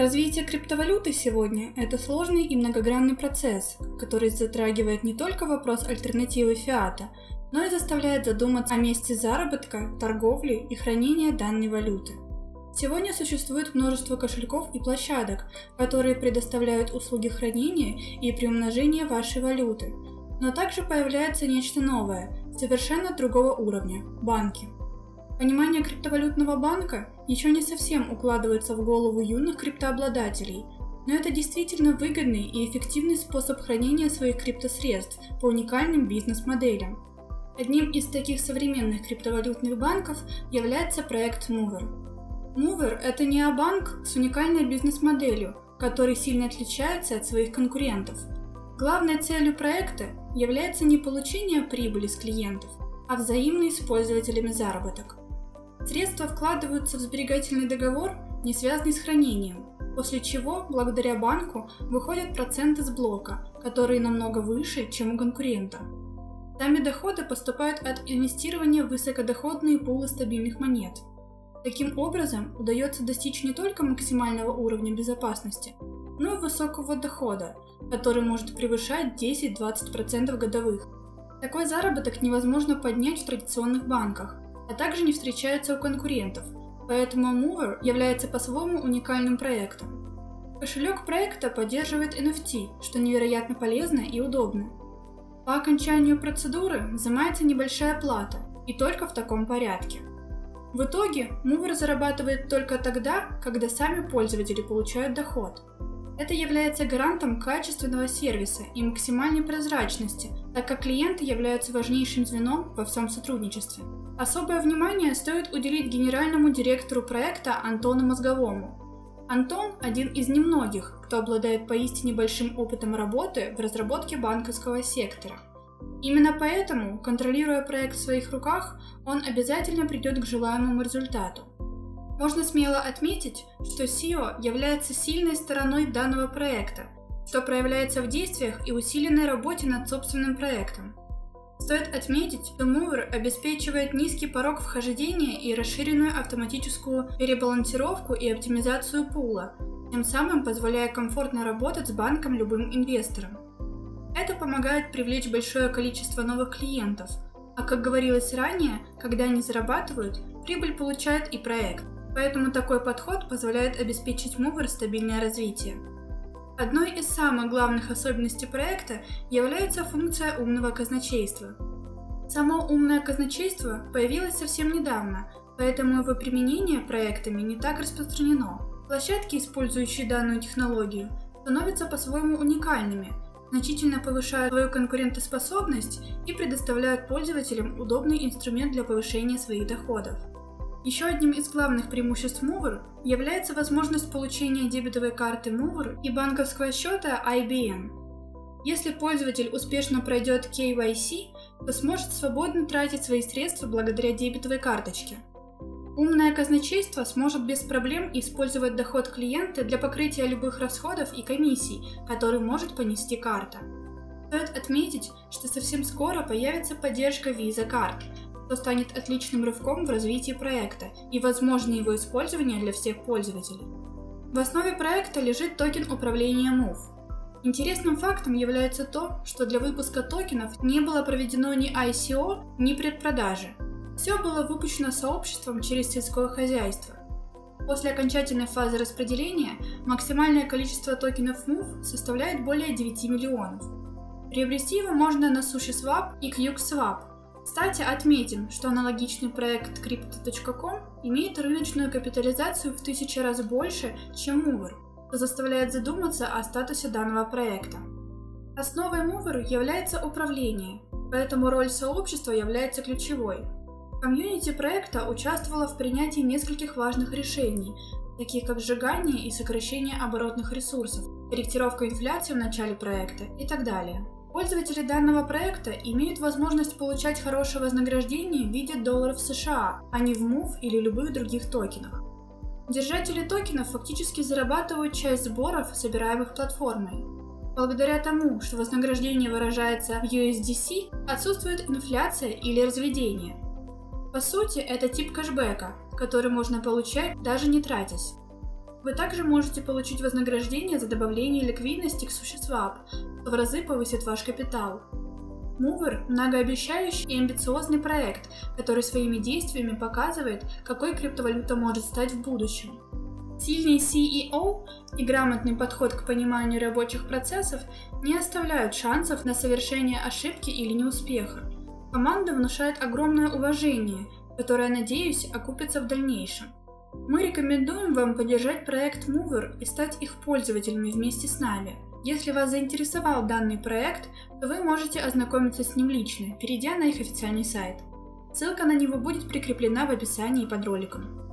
Развитие криптовалюты сегодня – это сложный и многогранный процесс, который затрагивает не только вопрос альтернативы фиата, но и заставляет задуматься о месте заработка, торговли и хранения данной валюты. Сегодня существует множество кошельков и площадок, которые предоставляют услуги хранения и приумножения вашей валюты. Но также появляется нечто новое, совершенно другого уровня – банки. Понимание криптовалютного банка еще не совсем укладывается в голову юных криптообладателей, но это действительно выгодный и эффективный способ хранения своих криптосредств по уникальным бизнес-моделям. Одним из таких современных криптовалютных банков является проект Mover. Mover – это необанк с уникальной бизнес-моделью, который сильно отличается от своих конкурентов. Главной целью проекта является не получение прибыли с клиентов, а взаимный с пользователями заработок. Средства вкладываются в сберегательный договор, не связанный с хранением, после чего, благодаря банку, выходят проценты с блока, которые намного выше, чем у конкурента. Сами доходы поступают от инвестирования в высокодоходные пулы стабильных монет. Таким образом, удается достичь не только максимального уровня безопасности, но и высокого дохода, который может превышать 10-20% годовых. Такой заработок невозможно поднять в традиционных банках – а также не встречается у конкурентов, поэтому Mover является по-своему уникальным проектом. Кошелек проекта поддерживает NFT, что невероятно полезно и удобно. По окончанию процедуры взимается небольшая плата, и только в таком порядке. В итоге Mover зарабатывает только тогда, когда сами пользователи получают доход. Это является гарантом качественного сервиса и максимальной прозрачности, так как клиенты являются важнейшим звеном во всем сотрудничестве. Особое внимание стоит уделить генеральному директору проекта Антону Мозговому. Антон – один из немногих, кто обладает поистине большим опытом работы в разработке банковского сектора. Именно поэтому, контролируя проект в своих руках, он обязательно придет к желаемому результату. Можно смело отметить, что SEO является сильной стороной данного проекта, что проявляется в действиях и усиленной работе над собственным проектом. Стоит отметить, что Mover обеспечивает низкий порог вхождения и расширенную автоматическую перебалансировку и оптимизацию пула, тем самым позволяя комфортно работать с банком любым инвестором. Это помогает привлечь большое количество новых клиентов, а как говорилось ранее, когда они зарабатывают, прибыль получает и проект. Поэтому такой подход позволяет обеспечить Mover стабильное развитие. Одной из самых главных особенностей проекта является функция умного казначейства. Само умное казначейство появилось совсем недавно, поэтому его применение проектами не так распространено. Площадки, использующие данную технологию, становятся по-своему уникальными, значительно повышают свою конкурентоспособность и предоставляют пользователям удобный инструмент для повышения своих доходов. Еще одним из главных преимуществ Mover является возможность получения дебетовой карты Mover и банковского счета IBM. Если пользователь успешно пройдет KYC, то сможет свободно тратить свои средства благодаря дебетовой карточке. Умное казначейство сможет без проблем использовать доход клиента для покрытия любых расходов и комиссий, которые может понести карта. Стоит отметить, что совсем скоро появится поддержка Visa карт, что станет отличным рывком в развитии проекта и возможно его использование для всех пользователей. В основе проекта лежит токен управления MOVE. Интересным фактом является то, что для выпуска токенов не было проведено ни ICO, ни предпродажи. Все было выпущено сообществом через сельское хозяйство. После окончательной фазы распределения максимальное количество токенов MOVE составляет более 9 миллионов. Приобрести его можно на SushiSwap и QuickSwap, кстати, отметим, что аналогичный проект Crypto.com имеет рыночную капитализацию в тысячи раз больше, чем Mover, что заставляет задуматься о статусе данного проекта. Основой Mover является управление, поэтому роль сообщества является ключевой. Комьюнити проекта участвовала в принятии нескольких важных решений, таких как сжигание и сокращение оборотных ресурсов, корректировка инфляции в начале проекта и так далее. Пользователи данного проекта имеют возможность получать хорошее вознаграждение в виде долларов США, а не в MOVE или любых других токенах. Держатели токенов фактически зарабатывают часть сборов, собираемых платформой. Благодаря тому, что вознаграждение выражается в USDC, отсутствует инфляция или разведение. По сути, это тип кэшбэка, который можно получать даже не тратясь. Вы также можете получить вознаграждение за добавление ликвидности к SushiSwap, что в разы повысит ваш капитал. Mover – многообещающий и амбициозный проект, который своими действиями показывает, какой криптовалюта может стать в будущем. Сильный CEO и грамотный подход к пониманию рабочих процессов не оставляют шансов на совершение ошибки или неуспеха. Команда внушает огромное уважение, которое, надеюсь, окупится в дальнейшем. Мы рекомендуем вам поддержать проект Mover и стать их пользователями вместе с нами. Если вас заинтересовал данный проект, то вы можете ознакомиться с ним лично, перейдя на их официальный сайт. Ссылка на него будет прикреплена в описании под роликом.